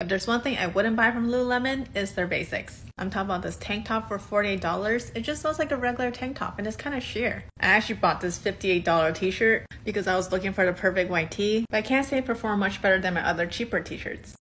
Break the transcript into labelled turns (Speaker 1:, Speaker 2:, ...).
Speaker 1: If there's one thing I wouldn't buy from Lululemon, is their basics. I'm talking about this tank top for $48. It just looks like a regular tank top and it's kind of sheer. I actually bought this $58 t-shirt because I was looking for the perfect white tee, but I can't say it performed much better than my other cheaper t-shirts.